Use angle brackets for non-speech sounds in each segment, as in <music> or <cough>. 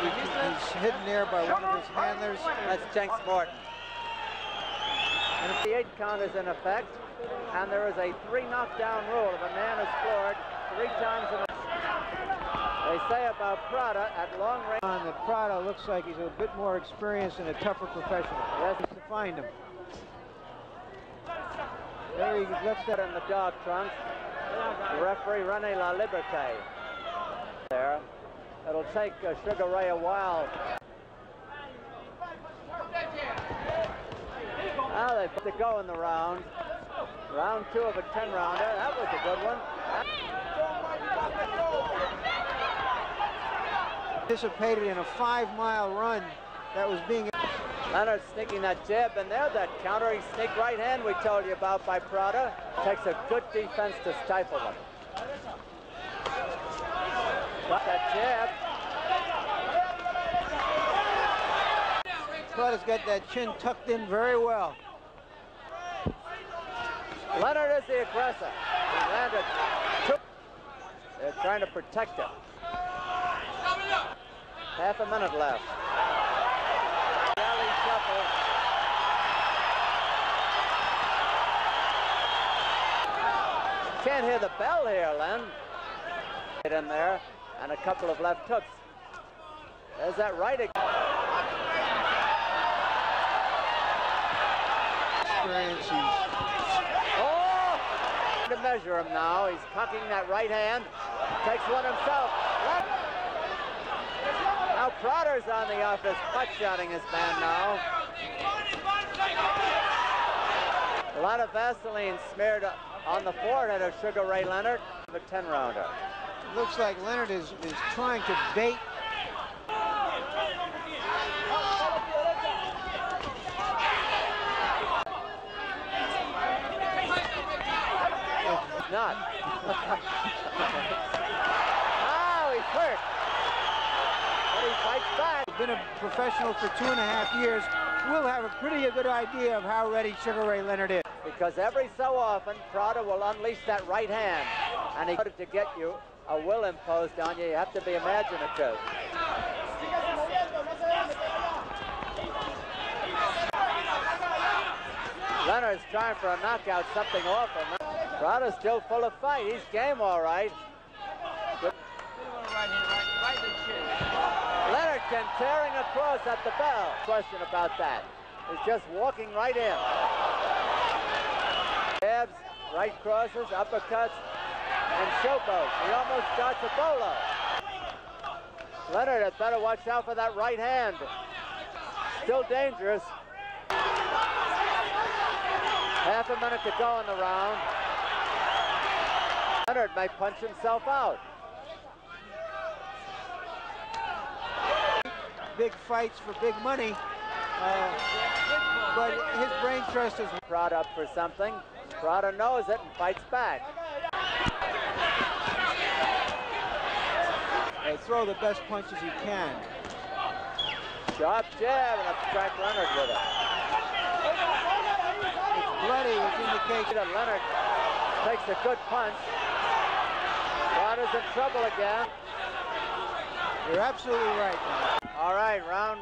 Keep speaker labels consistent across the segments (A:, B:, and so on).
A: he- he's hidden there by one of his handlers.
B: That's Janks Morton. And the eight count is in effect, and there is a three knockdown rule. If a man is floored three times in a they say about Prada at long range.
A: On that Prada looks like he's a bit more experienced and a tougher professional.
B: Yes.
A: to find him. There he lets that
B: in the dog trunks. The referee Rene La Liberté. There. It'll take uh, Sugar Ray a while. Now they put to go in the round. Round two of a 10 rounder. That was a good one.
A: Participated in a five-mile run that was being.
B: Leonard sneaking that jab, and there that countering sneak right hand we told you about by Prada. Takes a good defense to stifle them. Got that jab.
A: Prada's got that chin tucked in very well.
B: Leonard is the aggressor. He landed two. They're trying to protect him. Half a minute left. Shuffle. Can't hear the bell here, Len. Get in there, and a couple of left hooks. There's that right again. Oh! To measure him now. He's cocking that right hand. Takes one himself. Left. Now Prada's on the office, butt shotting his man now. A lot of Vaseline smeared on the forehead of Sugar Ray Leonard. A 10 rounder.
A: Looks like Leonard is, is trying to bait
B: Not. <laughs> oh, he's hurt. But he fights back.
A: been a professional for two and a half years, we'll have a pretty good idea of how ready Sugar Ray Leonard is.
B: Because every so often, Prada will unleash that right hand. And he wanted to get you a will imposed on you. You have to be imaginative. Leonard's trying for a knockout, something awful. Prada's still full of fight. He's game all right. Leonard can tearing across at the bell. Question about that. He's just walking right in. Jabs, right crosses, uppercuts, and showboats. He almost starts a bolo. Leonard had better watch out for that right hand. Still dangerous. Half a minute to go in the round. Leonard may punch himself out.
A: Big fights for big money, uh, but his brain trust is
B: Prada up for something. Prada knows it and fights back.
A: They throw the best punches he can.
B: Sharp jab and a strike Leonard with it.
A: It's bloody, which indicates
B: that Leonard takes a good punch. Prada's in trouble again.
A: You're absolutely right.
B: All right, round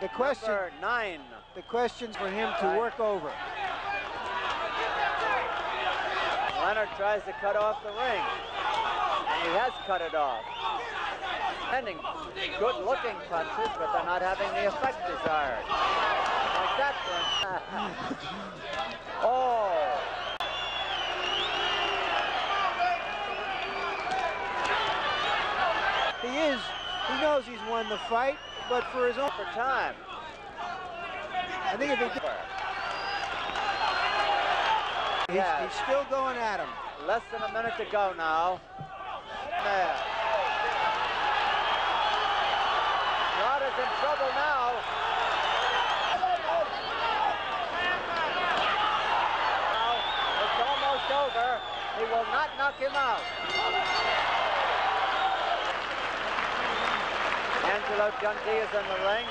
A: the question
B: nine.
A: The question's for him to work over.
B: Leonard tries to cut off the ring. He has cut it off. Ending good-looking punches, but they're not having the effect desired. Like that one. <laughs> oh.
A: He is, he knows he's won the fight, but for his own
B: for time.
A: I think if he he's,
B: yeah.
A: he's still going at him.
B: Less than a minute to go now. There. Prada's in trouble now. Now, it's almost over. He will not knock him out. Angelo Dundee is in the ring.